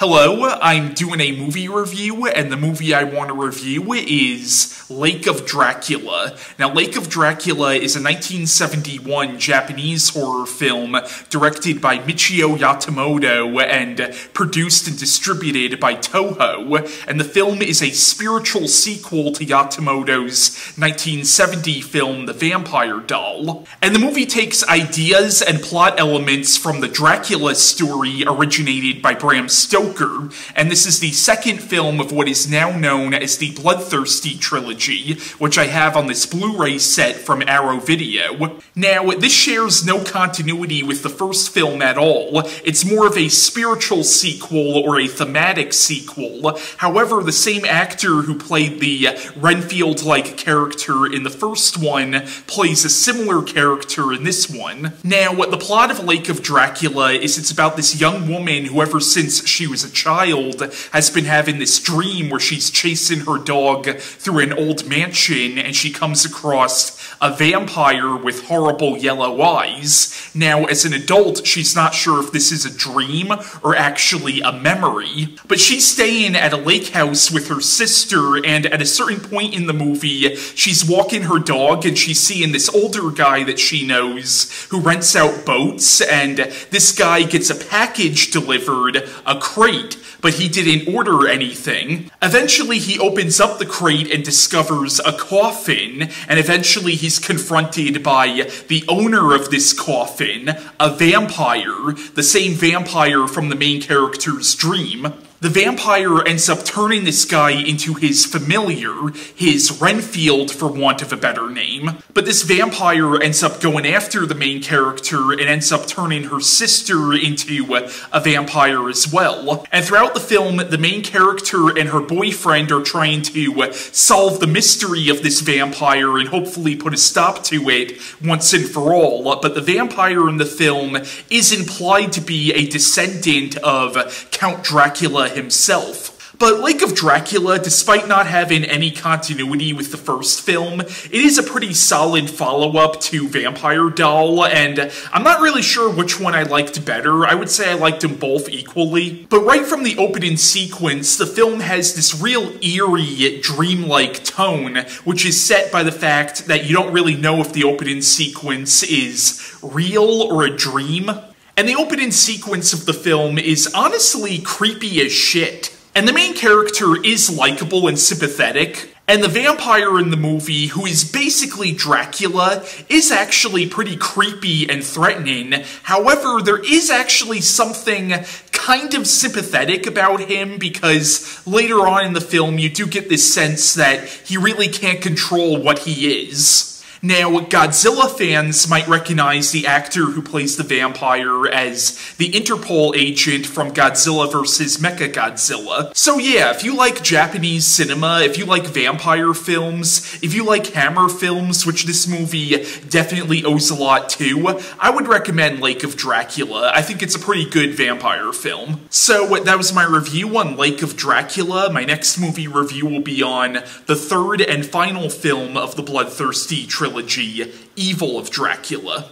Hello, I'm doing a movie review, and the movie I want to review is Lake of Dracula. Now, Lake of Dracula is a 1971 Japanese horror film directed by Michio Yamamoto and produced and distributed by Toho, and the film is a spiritual sequel to Yamamoto's 1970 film The Vampire Doll. And the movie takes ideas and plot elements from the Dracula story originated by Bram Stoker Joker, and this is the second film of what is now known as the Bloodthirsty trilogy, which I have on this Blu-ray set from Arrow Video. Now, this shares no continuity with the first film at all. It's more of a spiritual sequel or a thematic sequel. However, the same actor who played the Renfield-like character in the first one plays a similar character in this one. Now, what the plot of Lake of Dracula is it's about this young woman who ever since she was was a child, has been having this dream where she's chasing her dog through an old mansion and she comes across a vampire with horrible yellow eyes. Now, as an adult, she's not sure if this is a dream or actually a memory, but she's staying at a lake house with her sister, and at a certain point in the movie, she's walking her dog and she's seeing this older guy that she knows who rents out boats, and this guy gets a package delivered, a crate, but he didn't order anything. Eventually, he opens up the crate and discovers a coffin, and eventually he's confronted by the owner of this coffin, a vampire, the same vampire from the main character's dream. The vampire ends up turning this guy into his familiar, his Renfield for want of a better name. But this vampire ends up going after the main character and ends up turning her sister into a vampire as well. And throughout the film, the main character and her boyfriend are trying to solve the mystery of this vampire and hopefully put a stop to it once and for all. But the vampire in the film is implied to be a descendant of Count Dracula himself. But Lake of Dracula, despite not having any continuity with the first film, it is a pretty solid follow-up to Vampire Doll, and I'm not really sure which one I liked better. I would say I liked them both equally. But right from the opening sequence, the film has this real eerie, dreamlike tone, which is set by the fact that you don't really know if the opening sequence is real or a dream. And the opening sequence of the film is honestly creepy as shit. And the main character is likable and sympathetic, and the vampire in the movie, who is basically Dracula, is actually pretty creepy and threatening. However, there is actually something kind of sympathetic about him because later on in the film you do get this sense that he really can't control what he is. Now, Godzilla fans might recognize the actor who plays the vampire as the Interpol agent from Godzilla vs. Mechagodzilla. So yeah, if you like Japanese cinema, if you like vampire films, if you like Hammer films, which this movie definitely owes a lot to, I would recommend Lake of Dracula. I think it's a pretty good vampire film. So that was my review on Lake of Dracula. My next movie review will be on the third and final film of the Bloodthirsty trilogy trilogy Evil of Dracula.